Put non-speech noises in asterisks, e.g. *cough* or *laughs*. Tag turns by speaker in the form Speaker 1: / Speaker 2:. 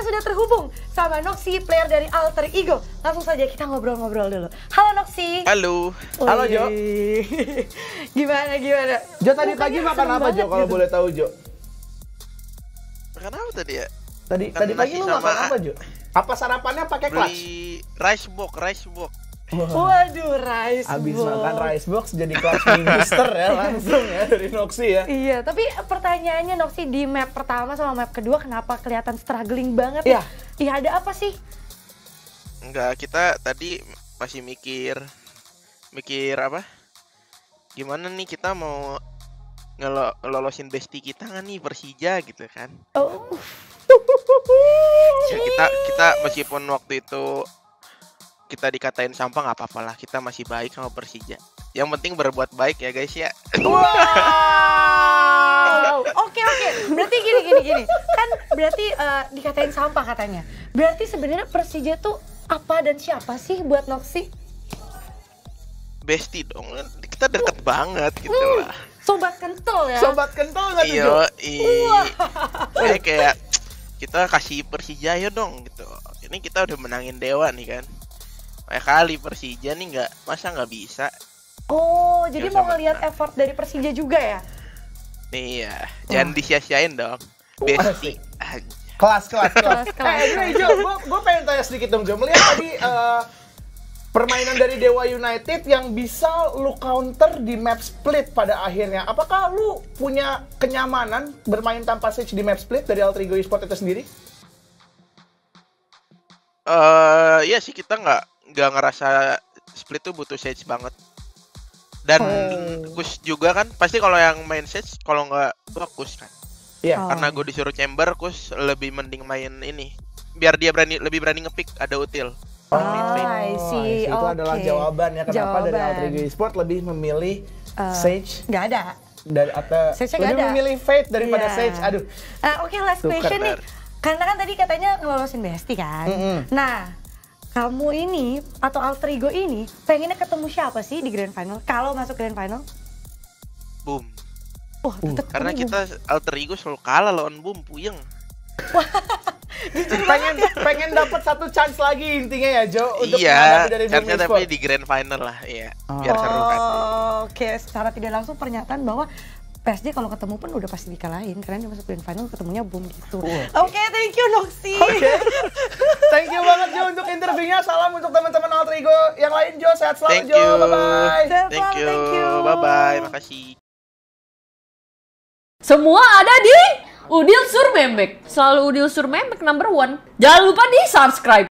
Speaker 1: kita sudah terhubung sama Noxy, player dari Alter Ego. Langsung saja kita ngobrol-ngobrol dulu. Halo Noxy.
Speaker 2: Halo.
Speaker 3: Halo, Jo. *laughs*
Speaker 1: Gimana gimana?
Speaker 3: Jo tadi
Speaker 1: Mukanya
Speaker 3: pagi makan apa Jo kalau
Speaker 1: gitu.
Speaker 3: boleh tahu Jo?
Speaker 2: Makan apa tadi ya?
Speaker 3: Tadi
Speaker 2: Makan
Speaker 3: tadi pagi lu makan apa Jo? Apa sarapannya pakai clutch?
Speaker 2: Beli rice box, rice box.
Speaker 1: Waduh, rice
Speaker 3: Abis
Speaker 1: box.
Speaker 3: makan rice box jadi clutch minister ya *laughs* langsung ya dari Noxy ya.
Speaker 1: Iya, tapi pertanyaannya Noxy di map pertama sama map kedua kenapa kelihatan struggling banget
Speaker 3: Iya.
Speaker 1: ya? Iya, ada apa sih?
Speaker 2: Enggak, kita tadi masih mikir mikir apa? Gimana nih kita mau ngelo ngelolosin bestie kita nggak nih Persija gitu kan?
Speaker 1: Oh,
Speaker 2: Ya, kita kita meskipun waktu itu kita dikatain sampah nggak apa-apa lah, kita masih baik sama Persija. Yang penting berbuat baik ya guys ya. *laughs*
Speaker 1: Wow. Oke oke. Berarti gini gini gini. Kan berarti eh, dikatain sampah katanya. Berarti sebenarnya Persija tuh apa dan siapa sih buat Noxy?
Speaker 2: Bestie dong, kita deket banget gitu
Speaker 1: Hmm.
Speaker 2: lah.
Speaker 1: Sobat kental ya.
Speaker 3: Sobat kental nggak tuh?
Speaker 2: Iya, kayak kayak kita kasih Persija ya dong gitu. Ini kita udah menangin Dewa nih kan. Kayak kali Persija nih nggak masa nggak bisa.
Speaker 1: Oh, jadi
Speaker 2: Ya,
Speaker 1: mau ngelihat effort dari Persija juga ya?
Speaker 2: Nih ya, jangan disia-siain dong. Bestie. Anjay.
Speaker 3: Kelas kelas kelas.
Speaker 1: Kelas, kelas,
Speaker 3: Eh Jo, gua gua pengen tanya sedikit dong Jo. Melihat tadi eh, permainan dari Dewa United yang bisa lu counter di map split pada akhirnya. Apakah lu punya kenyamanan bermain tanpa Sage di map split dari Alter Ego Esport itu sendiri?
Speaker 2: Eh, iya sih kita nggak nggak ngerasa split tuh butuh Sage banget. Dan
Speaker 1: Oh.
Speaker 2: Kus juga kan pasti kalau yang main Sage kalau nggak gua Kus kan.
Speaker 3: Iya.
Speaker 1: Oh.
Speaker 2: Karena gue disuruh chamber, Kus lebih mending main ini. Biar dia berani lebih berani ngepick ada util.
Speaker 1: I
Speaker 3: Oh,
Speaker 1: see.
Speaker 3: Itu adalah
Speaker 1: Oke.
Speaker 3: jawabannya kenapa dari
Speaker 1: Jawaban.
Speaker 3: Alter Ego Esport lebih memilih
Speaker 1: Eh,
Speaker 3: Sage
Speaker 1: Nggak ada.
Speaker 3: dari atau lebih
Speaker 1: ada.
Speaker 3: memilih Fate daripada
Speaker 1: Iya.
Speaker 3: Sage. Aduh.
Speaker 1: Ah, Oke, last
Speaker 3: Tukar,
Speaker 1: question nih. Karena kan tadi katanya ngelolosin Besti kan.
Speaker 3: Mm-mm.
Speaker 1: Nah, kamu ini atau Alter Ego ini pengennya ketemu siapa sih di Grand Final? Kalau masuk Grand Final?
Speaker 2: Boom.
Speaker 1: Wah, tetep
Speaker 2: Karena kita alter ego selalu kalah lawan Boom, puyeng. *laughs*
Speaker 3: pengen pengen dapat satu chance lagi intinya ya Jo untuk
Speaker 2: iya,
Speaker 3: dari Boom
Speaker 2: tapi di grand final lah, iya.
Speaker 3: Oh.
Speaker 2: Biar seru kan.
Speaker 1: Oh, Oke, secara tidak langsung pernyataan bahwa PSG kalau ketemu pun udah pasti dikalahin karena dia masuk grand final ketemunya boom gitu. Oke, thank you Noxy.
Speaker 3: Oke. *laughs* Thank you banget Jo untuk interviewnya. Salam untuk teman-teman Alter Ego yang lain Jo. Sehat selalu
Speaker 2: Thank
Speaker 3: Jo.
Speaker 2: you.
Speaker 3: Bye bye.
Speaker 2: Thank you.
Speaker 1: thank you.
Speaker 2: Bye bye. Makasih.
Speaker 4: Semua ada di Udil Surmemek. Selalu Udil Surmemek number one. Jangan lupa di subscribe.